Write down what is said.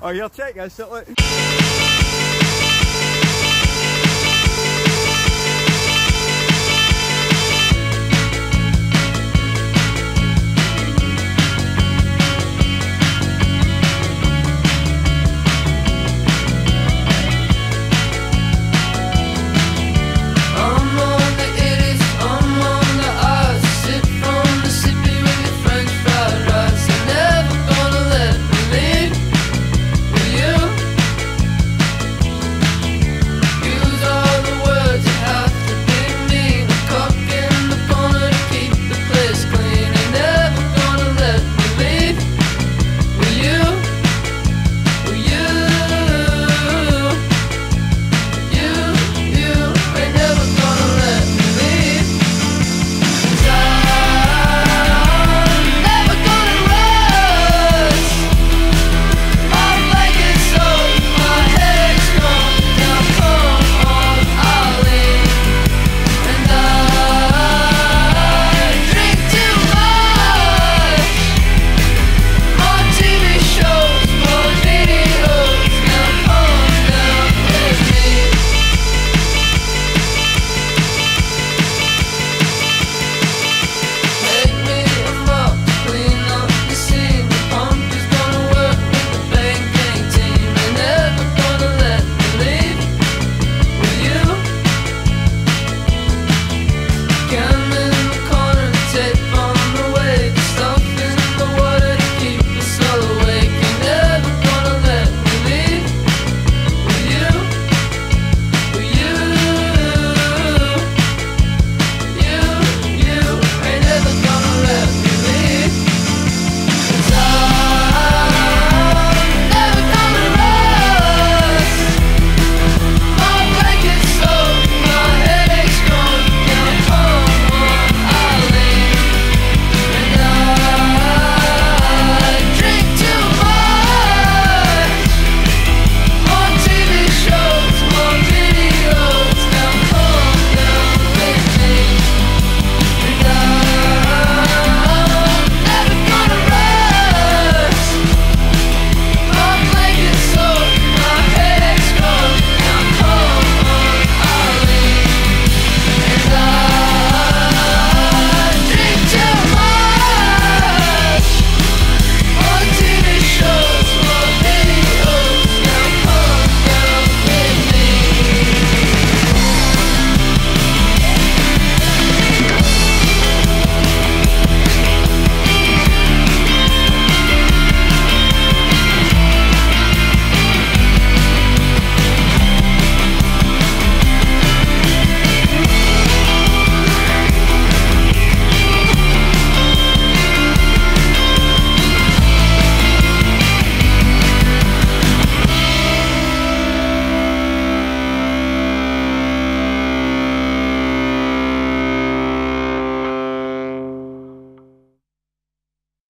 Oh, you'll take us.